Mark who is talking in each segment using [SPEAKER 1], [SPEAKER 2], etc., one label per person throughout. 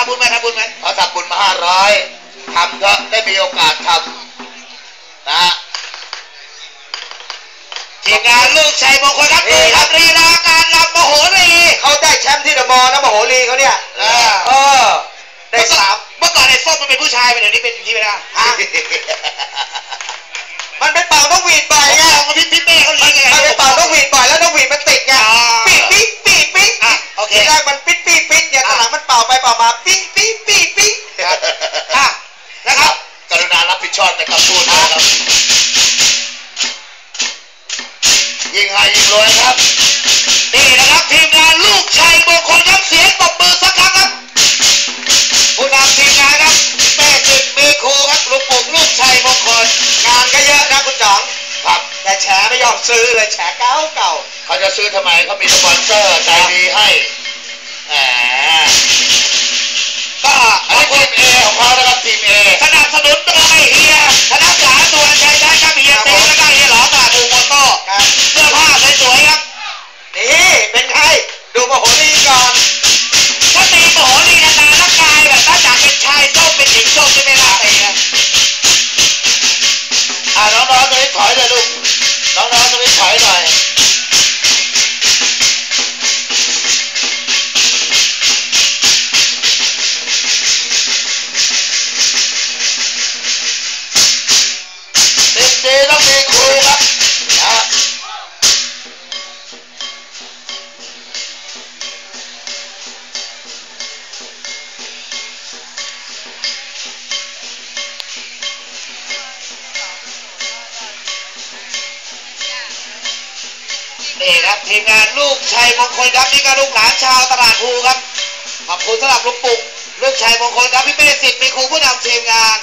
[SPEAKER 1] ทำบุญไหมทำบุญไหม
[SPEAKER 2] เขาทำบุญมาห้าร้อยทำเถอะได้มีโอกาสทำนะฮะ
[SPEAKER 1] ทีมงานลูกชัยมงคลครับ
[SPEAKER 2] นี่
[SPEAKER 1] นี่
[SPEAKER 2] ค
[SPEAKER 1] ค
[SPEAKER 2] รั
[SPEAKER 1] รับบรีลาการลำโมโหรี
[SPEAKER 2] เขาได้แชมป์ที่เดอะมอลล์นะมโหรีเขาเนี่ย
[SPEAKER 1] เออ
[SPEAKER 2] เออได้สาม
[SPEAKER 1] เมื่อก่อนไอ้ส้มมันเป็นผู้ชายไปเดี๋ยวนี้เป็นอย่างนี้ไปแล้วฮะ
[SPEAKER 2] มันเป็นเป่านกหวีดบ่อย
[SPEAKER 1] ไอ้
[SPEAKER 2] ไง
[SPEAKER 1] เงาพี่พี่เป้เขาเลี้ยงไง
[SPEAKER 2] มันเป็นเป่านกหวีดบ่อยแล้วนกหวีดมันติดไง
[SPEAKER 1] อ๋อ
[SPEAKER 2] ปี๊ปิ๊กปี๊ปิ๊ก
[SPEAKER 1] อะโอเค
[SPEAKER 2] ทีแรกมันปิ๊กปิ๊กปิ๊กเนี่ยตอนหลังมันเป่าไปเป่ามาปิ๊กปิ๊กปิ๊กปิ๊ก
[SPEAKER 1] ครับอะนะครับ
[SPEAKER 2] กรุณารับผิดชอบในคำพูดนะครับ ยิงไฮยิงรวยครับ ซื้อเลยแฉเก่าเก่าเขาจะซื้อทำไมเขามีสปอนเซอร์ใจดีให้แหม
[SPEAKER 1] ก็
[SPEAKER 2] อันนี้ทีมเอของเขานะครับทีมเอ
[SPEAKER 1] สนับสนุนโดยเฮียธนสารตัวชัยได้ครับเฮียตีแล้วก็เฮียหลอต
[SPEAKER 2] คุ
[SPEAKER 1] ณสำหรับลูกปุกลูกชัยมงคลครับพี่เป้สิทธิ์มีครูผู้นำทีมงาน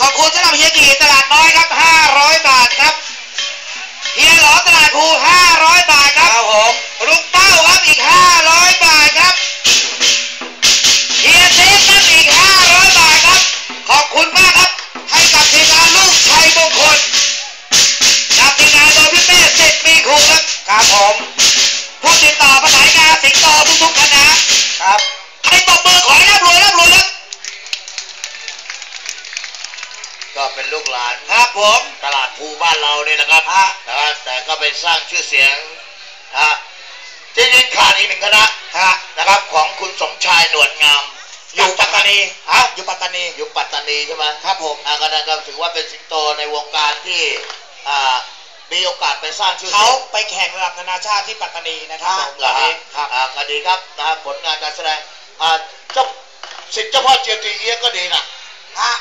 [SPEAKER 1] ขอบคุณสำหรับเฮียกีตลาดน้อยครับ 500 บาทครับเฮียหลอตลาดพลู500 บาทครับ
[SPEAKER 2] ครับผม
[SPEAKER 1] ลุงเป้าครับอีก 500 บาทครับเฮียเซฟครับอีก 500 บาทครับ ขอบคุณมากครับให้กับ
[SPEAKER 2] ไปสร้างชื่อเสียงนะฮะจริงๆขาดอีกหนึ่งคณะ
[SPEAKER 1] ฮะ
[SPEAKER 2] นะครับ ของคุณสมชายหนวดงาม
[SPEAKER 1] อยู่ปัตตานี
[SPEAKER 2] ฮะ
[SPEAKER 1] อยู่ปัตตานี
[SPEAKER 2] อยู่ปัตตานีใช่ไหม
[SPEAKER 1] ครับผม
[SPEAKER 2] อ่าก็นั่นก็ถือว่าเป็นสิงโตในวงการที่อ่ามีโอกาสไปสร้างชื่อ
[SPEAKER 1] เขา
[SPEAKER 2] เสียง
[SPEAKER 1] ไปแข่งระดับนานาชาติที่ปัตตานีนะครับผม
[SPEAKER 2] เหรอ
[SPEAKER 1] ตอน
[SPEAKER 2] ฮะ
[SPEAKER 1] นี้ครับ
[SPEAKER 2] อ่าก็ดีครับนะครับผลงานการแสดงอ่าเจ้าสิทธิ์เจ้าพ่อเจียตีเอียะก็ดีนะ
[SPEAKER 1] ฮะ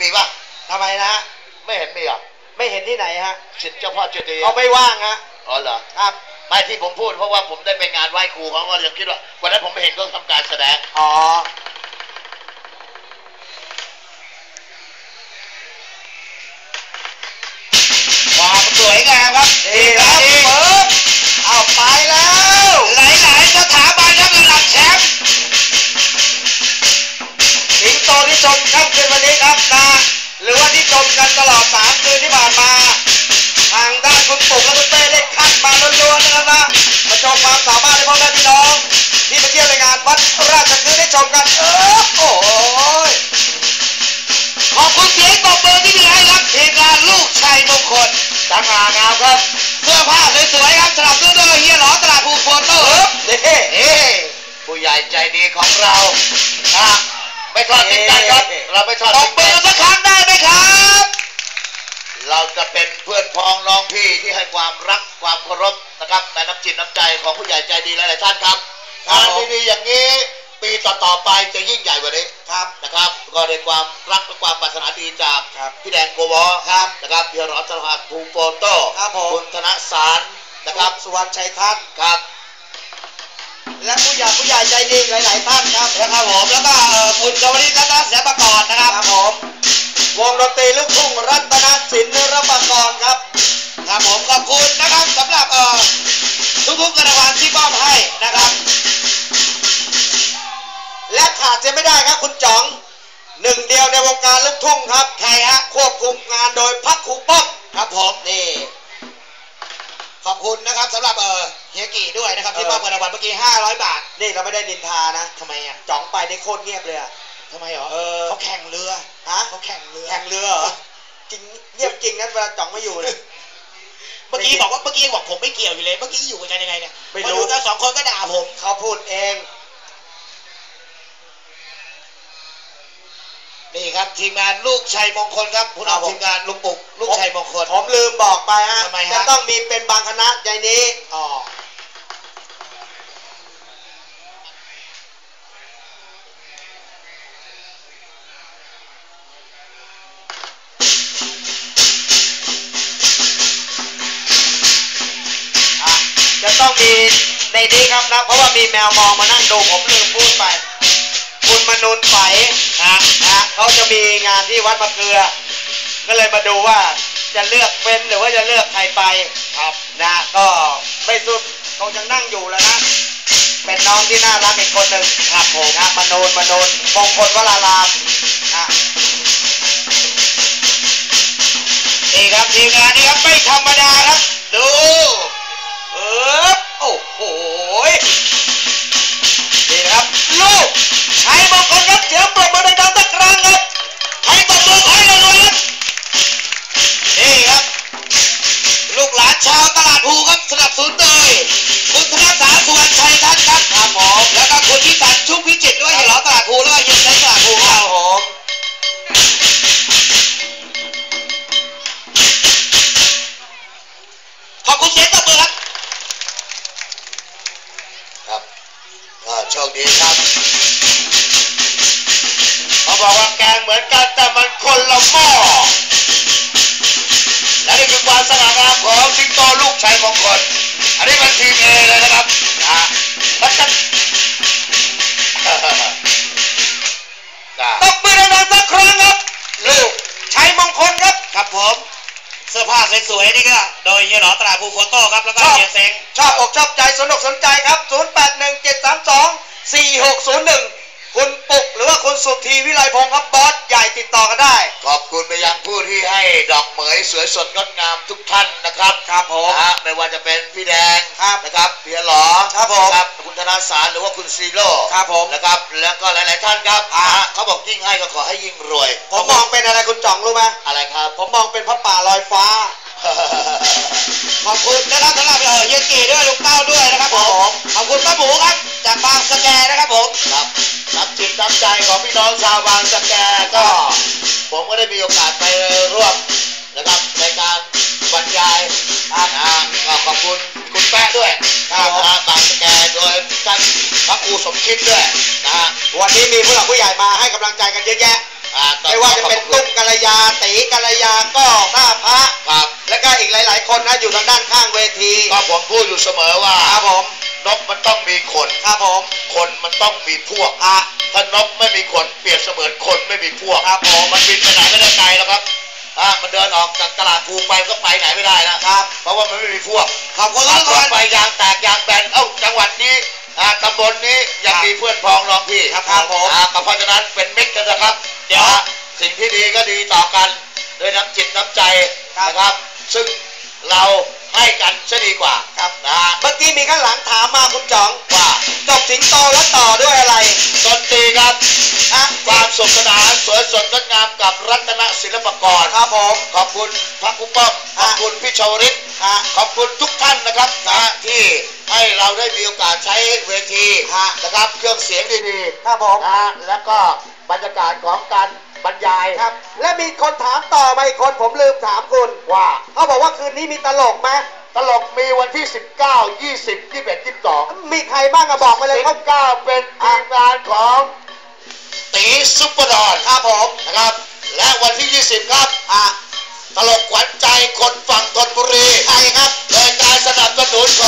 [SPEAKER 2] มีป่ะ
[SPEAKER 1] ทำไมนะฮะ
[SPEAKER 2] ไม่เห็นมีอะ
[SPEAKER 1] ไม่เห็นที่ไหนฮะ
[SPEAKER 2] สิทธิ์เจ้าพ่อเจียตีเอียะ
[SPEAKER 1] เขาไม่ว่างฮะ
[SPEAKER 2] อ๋อเหรอ
[SPEAKER 1] ครับ
[SPEAKER 2] ไม่ที่ผมพูดเพราะว่าผมได้ไปงานไหว้ครูเขาก็ยังคิดว่าวันนั้นผมไปเห็นเขาทำการแสดง
[SPEAKER 1] อ๋อความสวยงามครับ
[SPEAKER 2] นี่ครับ
[SPEAKER 1] ทีมงาน
[SPEAKER 2] เปิดเอาไปแล้ว
[SPEAKER 1] หลายๆสถาบันครับระดับแชมป์
[SPEAKER 2] สิงโตที่ชมค่ำคืนวันนี้ครับนะ หรือว่าที่ชมกันตลอดสามคืนที่ผ่านมา ทางด้านคุณปู่และคุณเต้ได้คัดมาล้วนๆนะครับนะมาชมความสามารถในพ่อแม่พี่น้อง ที่มาเที่ยวในงานวัดราชคือได้ชมกันเออโอ้ย
[SPEAKER 1] ขอบคุณเสียงตบมือที่มีให้รับทีมงานลูกชัยมงคล
[SPEAKER 2] สง่างามครับ
[SPEAKER 1] เสื้อผ้าสวยๆครับสำหรับเสื้อโดยเฮียหลอตลาดภูโฟโต้
[SPEAKER 2] เอ
[SPEAKER 1] ค
[SPEAKER 2] อ
[SPEAKER 1] รับ
[SPEAKER 2] เฮ้ผู้ใหญ่ใจดีของเรานะ ไม่ทอดทิ้งกันครับ เราไม่ทอด
[SPEAKER 1] ต
[SPEAKER 2] ทิ้
[SPEAKER 1] บ
[SPEAKER 2] ง
[SPEAKER 1] มื
[SPEAKER 2] กั
[SPEAKER 1] อนสักครั้งได้ไหมครับ
[SPEAKER 2] เราจะเป็นเพื่อนพ้องน้องพี่ที่ให้ความรักความเคารพนะครับในน้ำจิตน้ำใจของผู้ใหญ่ใจดีหลายๆท่านครับ
[SPEAKER 1] ครับ
[SPEAKER 2] งาน
[SPEAKER 1] ผม
[SPEAKER 2] ดีๆอย่างนี้ปีต่อๆไปจะยิ่งใหญ่กว่านี้
[SPEAKER 1] ครับ
[SPEAKER 2] นะครับ ก็ในความรักและความปรารถนาดีจาก
[SPEAKER 1] ครับ
[SPEAKER 2] พี่แดงโกวอ
[SPEAKER 1] ครับ
[SPEAKER 2] นะครับพี่รอตลาดภูโฟโต้
[SPEAKER 1] ครับผม
[SPEAKER 2] คุณธนสารนะครับ
[SPEAKER 1] สุวรรณชัยทัศน์
[SPEAKER 2] ครับ
[SPEAKER 1] และผู้ใหญ่ผู้ใหญ่ใจดีหลาย ๆ ท่านครับนะครับผมแล้วก็เอ่อคุณกวริศรัตนเสียประกอบนะครับครับผม
[SPEAKER 2] วงดนตรีลูกทุ่งรัตนศิลป์รับประกรครับ
[SPEAKER 1] ครับผมขอบคุณนะครับสำหรับเอ่อทุกๆกระวันที่มอบให้นะครับ
[SPEAKER 2] และขาดจะไม่ได้ครับคุณจ๋องหนึ่งเดียวในวงการลูกทุ่งครับ
[SPEAKER 1] ใครฮะ
[SPEAKER 2] ควบคุมงานโดยพักครูป้อม
[SPEAKER 1] ครับผม
[SPEAKER 2] นี่ ขอบคุณนะครับสำหรับเออเฮียกี่ด้วยนะครับที่
[SPEAKER 3] เออ
[SPEAKER 2] มอบเงินรางวัลเมื่อกี้500 บาท
[SPEAKER 3] นี่เราไม่ได้นินทานะ
[SPEAKER 2] ทำไมอะ
[SPEAKER 3] จ่องไปนี่โคตรเงียบเลยอะ
[SPEAKER 2] ทำไมเหรอ
[SPEAKER 3] เออ
[SPEAKER 2] เขาแข่งเรือ
[SPEAKER 3] ฮะ
[SPEAKER 2] เขาแข่งเรือ
[SPEAKER 3] แข่งเรือเหรอจริงเงียบจริงนั้นเวลาจ่องไม่อยู่เนี่ย
[SPEAKER 2] เมื่อกี้บอกว่าเมื่อกี้ยังบอกผมไม่เกี่ยวอยู่เลย เมื่อกี้อยู่กันยังไงเนี่ย
[SPEAKER 3] ไม่รู้
[SPEAKER 2] พออยู่กันสองคนก็ด่าผม
[SPEAKER 3] เขาพูดเอง
[SPEAKER 2] นี่ครับทีมงานลูกชัยมงคลครับผู้
[SPEAKER 3] ครับผม
[SPEAKER 2] นำทีมงานลุงปุกลูกชัยมงคล
[SPEAKER 3] ผมลืมบอกไปฮะ
[SPEAKER 2] ทำไมฮะ
[SPEAKER 3] จะต้องมีเป็นบางคณะใจนี้
[SPEAKER 2] อ๋อ
[SPEAKER 3] อะจะต้องมีในนี้ครับนะ เพราะว่ามีแมวมองมานั่งดูผมลืมพูดไป คุณมนุนไฝ
[SPEAKER 2] ฮะ
[SPEAKER 3] นะเขาจะมีงานที่วัดมะเกลือ ก็เลยมาดูว่าจะเลือกเป็นหรือว่าจะเลือกใครไป
[SPEAKER 2] ครับ
[SPEAKER 3] นะก็ไม่สุดคงยังนั่งอยู่แล้วนะ เป็นน้องที่น่ารักอีกคนหนึ่งครับผมนะมโนนมโนนมงคลวรารามนะ
[SPEAKER 2] นี่ครับทีมงานนี่ครับไม่ธรรมดาครับ ดู
[SPEAKER 3] เออโอ้โหยนี่นะ ครับ ลูกชัยมงคลครับเสียงปรบมือดังๆสักครั้งครับ
[SPEAKER 2] ให้ตบมือให้รวยๆครับนี่ครับ ลูกหลานชาวตลาดภูครับสนับสนุนโดยคุณธนสารสุวรรณชัยทัศน์ครับครับผมแล้วก็คุณพิสันชุกพิจิตด้วย อนกันแต่มันคนละหม้อ และนี่คือความสง่างามของสิงโตลูกชัยมงคลอันนี้เป็นทีมเอเลยนะครับนะมันจะ
[SPEAKER 3] ตบมือดังๆสักครั้งครับ ลูกชัยมงคลครับ
[SPEAKER 2] ครับผม เสื้อผ้าสวยๆนี่ก็ โดยเฮียหลอตราภูโฟโต้ครับ แล้วก็
[SPEAKER 3] ชอบ
[SPEAKER 2] เฮียเซ็ง
[SPEAKER 3] ชอบอกชอบใจสนุกสนใจครับ 0817324601คุณปุก หรือว่าคุณสุธีวิไลพงศ์ครับบอสใหญ่ติดต่อกันได้
[SPEAKER 2] ขอบคุณไปยังผู้ที่ให้ดอกเหมยสวยสดงดงามทุกท่านนะครับ
[SPEAKER 3] ครับผม
[SPEAKER 2] นะฮะไม่ว่าจะเป็นพี่แดง
[SPEAKER 3] ครับ
[SPEAKER 2] นะครับเพียหลอ
[SPEAKER 3] ครับผม
[SPEAKER 2] นะครับคุณธนาสารหรือว่าคุณซีโร่
[SPEAKER 3] ครับผม
[SPEAKER 2] นะครับแล้วก็หลาย ๆ ท่านครับนะฮะเขาบอกยิ่งให้ก็ขอให้ยิ่งรวย
[SPEAKER 3] ผมมองเป็นอะไรคุณจ่องรู้ไหม
[SPEAKER 2] อะไรครับ
[SPEAKER 3] ผมมองเป็นพระป่าลอยฟ้า
[SPEAKER 2] ขอบคุณนะครับสำหรับเออเฮียกีด้วยลุงเต้าด้วยนะครับผมขอบคุณป้าหมูครับจากบางสแกนะครับผมครับน้ำ จิตน้ำใจของพี่น้องชาวบางสแกก็ ผมก็ได้มีโอกาสไปร่วมนะครับในการบรรยายนะฮะก็ขอบคุณคุณแป๊ะด้วยนะฮะบางสแกโดยท่านพระครูสมคิดด้วยนะฮะ
[SPEAKER 3] วันนี้มีผู้หลักผู้ใหญ่มาให้กำลังใจกันเยอะแยะ
[SPEAKER 2] อ่
[SPEAKER 3] ไม่ว่าจะเป็น
[SPEAKER 2] ขอบคุ
[SPEAKER 3] ตุ้
[SPEAKER 2] ณ
[SPEAKER 3] มกัลยาตีกัลยาก็หน้าพระ
[SPEAKER 2] ครับ
[SPEAKER 3] และก็อีกหลาย ๆ คนนะอยู่ทางด้านข้างเวที
[SPEAKER 2] ก็ผมพูดอยู่เสมอว่า
[SPEAKER 3] ครับผม
[SPEAKER 2] นกมันต้องมีขน
[SPEAKER 3] ครับผม
[SPEAKER 2] คนมันต้องมีพวก
[SPEAKER 3] อะ
[SPEAKER 2] ถ้านกไม่มีขนเปรียบเสมือนคนไม่มีพวก
[SPEAKER 3] ครับผม
[SPEAKER 2] มันบินไปไหนไม่ได้ไกลหรอกครับอ่ามันเดินออกจากตลาดภูไปก็ไปไหนไม่ได้นะครับ เพราะว่ามันไม่มีพวก
[SPEAKER 3] ขอบคุณ
[SPEAKER 2] ขั
[SPEAKER 3] ทุ
[SPEAKER 2] บ
[SPEAKER 3] ก
[SPEAKER 2] ร
[SPEAKER 3] ค
[SPEAKER 2] ถ
[SPEAKER 3] น
[SPEAKER 2] ไปยางแตกยางแบนเอ้าจังหวัดนี้อ่าตำบลนี้ยัง
[SPEAKER 3] ครับ
[SPEAKER 2] มีเพื่อนพ้องน้องพี่
[SPEAKER 3] ครับครับผม
[SPEAKER 2] อ่าก็เพราะฉะนั้นเป็นมิตรกันนะครับ เดี๋ยวสิ่งที่ดีก็ดีต่อกันด้วยน้ำจิตน้ำใจนะครับ ซึ่งเรา ให้กันซะดีกว่า
[SPEAKER 3] ครับ
[SPEAKER 2] นะฮะ
[SPEAKER 3] เมื่อกี้มีข้างหลังถามมาคุณจ๋อง
[SPEAKER 2] ว่า
[SPEAKER 3] จบสิงโตแล้วต่อด้วยอะไร
[SPEAKER 2] ดนตรีครับ
[SPEAKER 3] อะ
[SPEAKER 2] ความสุขสนานสวยสดงดงามกับรัตนศิลปากร
[SPEAKER 3] ครับผม
[SPEAKER 2] ขอบคุณพระคุป้อมขอบคุณพี่ชาวริต
[SPEAKER 3] อะ
[SPEAKER 2] ขอบคุณทุกท่านนะครับนะฮะที่ให้เราได้มีโอกาสใช้เวที
[SPEAKER 3] ฮะ
[SPEAKER 2] นะครับ เครื่องเสียงดี
[SPEAKER 3] ครับผม
[SPEAKER 2] ๆนะฮะแล้วก็บรรยากาศของการ บรรยาย
[SPEAKER 3] ครับ และมีคนถามต่อมาอีกคนผมลืมถามคุณ
[SPEAKER 2] ว่า
[SPEAKER 3] เขาบอกว่าคืนนี้มีตลกไหม
[SPEAKER 2] ตลกมีวันที่ 19 20 21 22
[SPEAKER 3] มีใครบ้างอะบอกมาเลยครับ
[SPEAKER 2] 19เป็นทีมงานของตีซุปเปอร์ดอน
[SPEAKER 3] ครับผม
[SPEAKER 2] นะครับ และวันที่ 20 ครับ
[SPEAKER 3] อะ
[SPEAKER 2] ตลกขวัญใจคนฝั่งธนบุรี
[SPEAKER 3] ใครครับ
[SPEAKER 2] โดยการสนับสนุนของ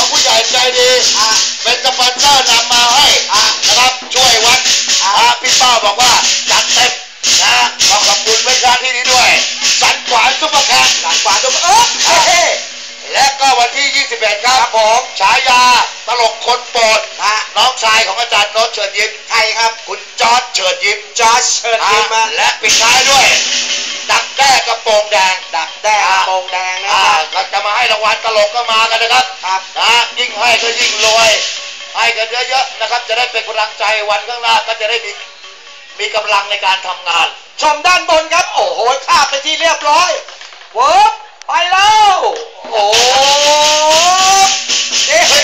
[SPEAKER 2] คนโปรด
[SPEAKER 3] ฮะ
[SPEAKER 2] น้องชายของอาจารย์โน้ตเชิญยิ้ม
[SPEAKER 3] ใครครับ
[SPEAKER 2] คุณจอร์จเชิญยิ้ม
[SPEAKER 3] จอร์จเชิญยิ้มมา
[SPEAKER 2] อะและปิดท้ายด้วยดักแด้กระโปรงแดง
[SPEAKER 3] ดักแด้กระโปรงแดงนะ
[SPEAKER 2] อ่า
[SPEAKER 3] ครับ
[SPEAKER 2] เราจะมาให้รางวัลตลกก็มากันนะครับ
[SPEAKER 3] ครับ
[SPEAKER 2] นะยิ่งให้ก็ยิ่งรวย ให้กันเยอะๆนะครับ จะได้เป็นกำลังใจวันข้างหน้าก็จะได้มีมีกำลังในการทำงาน
[SPEAKER 3] ชมด้านบนครับ โอ้โหข้ามไปที่เรียบร้อยเวิร์บไปแล้ว โอ้เอ๊ะ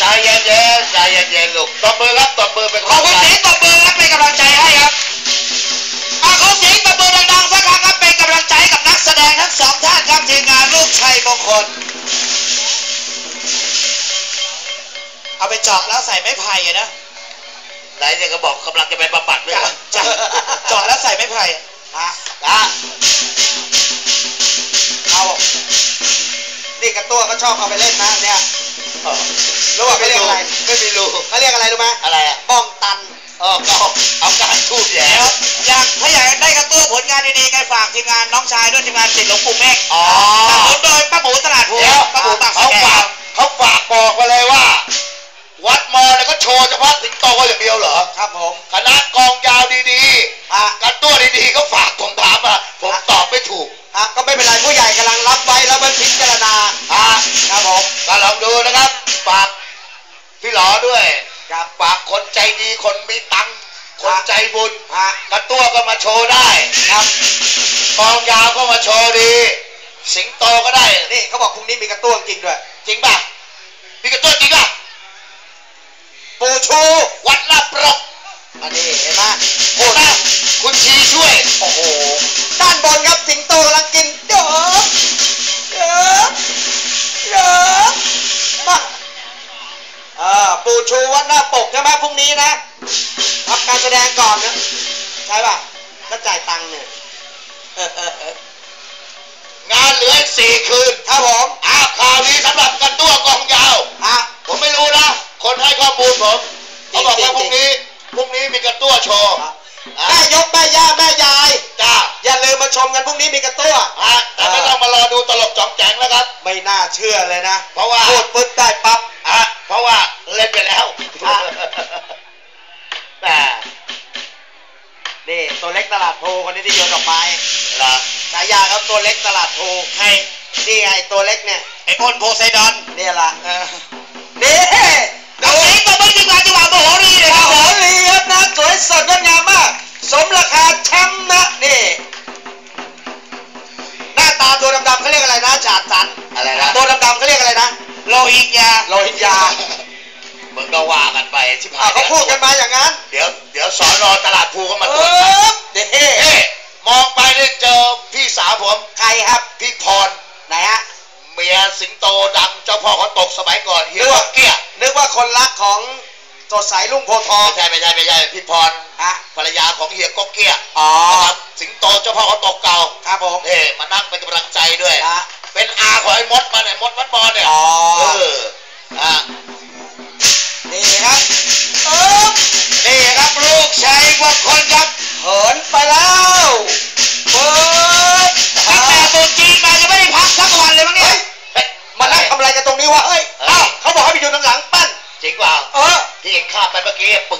[SPEAKER 2] ใจใจเย็นๆใจเย็นๆลูกตบมือครับตบมือเป็น
[SPEAKER 3] ขอบคุณเสียงตบมือและเป็นกำลังใจให้ครับอาขอเสียงตบมือดังๆสักครั้งครับเป็นกำลังใจให้กับนักแสดงทั้งสองท่านครับทีมงานลูกชัยมงคล เอาไปเจาะแล้วใส่ไม้ไผ่อะนะ
[SPEAKER 2] ไหนเนี่ยก็บอกกำลังจะไปบำบัดด้วย
[SPEAKER 3] จ้ะจ้ะเจาะแล้วใส่ไม้ไผ่อะฮะ
[SPEAKER 2] นะ
[SPEAKER 3] เอานี่กระตัวก็ชอบเอาไปเล่นนะเนี่ยรู้ว่าเขา
[SPEAKER 2] ม่มีรู
[SPEAKER 3] เขาเรียกอะไรรู้ไหม
[SPEAKER 2] อะไรอะ
[SPEAKER 3] บ้องตัน
[SPEAKER 2] เออก็เอาเอาการทูบแย่
[SPEAKER 3] เดี๋ยวอยากถ้าอยากได้กระตู้ผลงานดีๆไงฝากทีมงานน้องชายด้วยทีมงานติดหลวงปู่เมฆ
[SPEAKER 2] อ๋อ
[SPEAKER 3] สนับสนุนโดยป้าหมูตลาดภู
[SPEAKER 2] เดี๋ยว
[SPEAKER 3] ป้าหมูบางสะ
[SPEAKER 2] เขา
[SPEAKER 3] แก
[SPEAKER 2] ฝากเขาฝากบอกมาเลยว่า วัดมอเนี่ยก็โชว์เฉพาะสิงโตอย่างเดียวเหรอ
[SPEAKER 3] ครับผม
[SPEAKER 2] คณะกองยาวดี
[SPEAKER 3] อะ
[SPEAKER 2] ๆกันตัวดีๆก็ฝากผมถามมาผมตอบไม่ถูก
[SPEAKER 3] อะก็ไม่เป็นไรผู้ใหญ่กำลังรับไว้แล้วมัน ค
[SPEAKER 2] นมีตังค์คนใจบุญ
[SPEAKER 3] ฮะ
[SPEAKER 2] กระตัวก็มาโชว์ได้
[SPEAKER 3] ครับ
[SPEAKER 2] กองยาวก็มาโชว์ดี สิงโตก็ได้
[SPEAKER 3] นี่เขาบอกพรุ่งนี้มีกระตู้จริงด้วย
[SPEAKER 2] จริงป่ะมีกระตัวจริงป่ะ
[SPEAKER 3] ปูชู
[SPEAKER 2] วัดลาดปรก
[SPEAKER 3] อันนี้เห็นไหม
[SPEAKER 2] พูดนะคุณชีช่วย
[SPEAKER 3] โอ้โห โชว์อะแม่ยกแม่ย่าแม่ยาย
[SPEAKER 2] จ้า
[SPEAKER 3] อย่าลืมมาชมกันพรุ่งนี้มีกระตัว
[SPEAKER 2] ฮะแต่ไม่ต้องมารอดูตลกจ่องแจงแล้วครับ
[SPEAKER 3] ไม่น่าเชื่อเลยนะ
[SPEAKER 2] เพราะว่า
[SPEAKER 3] พูดปึ๊บได้ปั๊บ
[SPEAKER 2] อะเพราะว่าเล่นไปแล้ว
[SPEAKER 3] อะ
[SPEAKER 2] แต่
[SPEAKER 3] นี่ตัวเล็กตลาดโพคนนี้ที่โยนดอกไม้
[SPEAKER 2] ละ
[SPEAKER 3] ฉายาครับตัวเล็กตลาดโพใครนี่ไงตัวเล็กเนี่ย
[SPEAKER 2] ไอ้อ้นโพไซดอน
[SPEAKER 3] เนี่ยล่ะนี่ โลหิตยา
[SPEAKER 2] มึงก็ว่ากันไปชิบหา
[SPEAKER 3] อ่ายเขาพูดกันมาอย่างนั้น
[SPEAKER 2] เดี๋ยวเดี๋ยวสอนรอตลาดภูก็มา
[SPEAKER 3] เอ
[SPEAKER 2] ตรวจสอบ
[SPEAKER 3] อเด็
[SPEAKER 2] เอ๊ะมองไปได้เจอพี่สาวผม
[SPEAKER 3] ใครครับ
[SPEAKER 2] พี่พร
[SPEAKER 3] ไหนฮะ
[SPEAKER 2] เมียสิงโตดังเจ้าพ่อเขาตกสมัยก่อนเฮีย
[SPEAKER 3] นึกว่า
[SPEAKER 2] เกี้ย
[SPEAKER 3] นึกว่าคนรักของสดใสลุงโพธิ์ทอง
[SPEAKER 2] ไม่ใช่ไม่ใช่ไม่ใช่พี่พร
[SPEAKER 3] ฮะ
[SPEAKER 2] ภรรยาของเฮียก๊กเกี้ย
[SPEAKER 3] อ๋อ
[SPEAKER 2] นะครับสิงโตเจ้าพ่อเขาตกเก่า
[SPEAKER 3] ครับผม
[SPEAKER 2] เอ๊ะมานั่งเป็นกำลังใจด้วย
[SPEAKER 3] ฮะ
[SPEAKER 2] เป็นอาของไอ้มดมาเนี่ยมดวัดบอลเนี่ย
[SPEAKER 3] อ๋อ
[SPEAKER 2] เออ อะ
[SPEAKER 3] นี่ครับเออ
[SPEAKER 2] นี่ครับลูกชายบางคนครับ
[SPEAKER 3] เหินไปแล้วเปิด
[SPEAKER 2] ตั้งแต่ตัวจีนมายังไม่ได้พักสักวันเลยมั้งเนี่ยเฮ้ย
[SPEAKER 3] มานั่งทำอะไรกันตรงนี้วะเฮ้ย
[SPEAKER 2] เอ้า
[SPEAKER 3] เอ้าเขาบอกให้ไปอยู่ทางหลังปั้น
[SPEAKER 2] จริงเปล่า
[SPEAKER 3] เออ
[SPEAKER 2] ที่เห็นข้าไปเมื่อกี้ปึก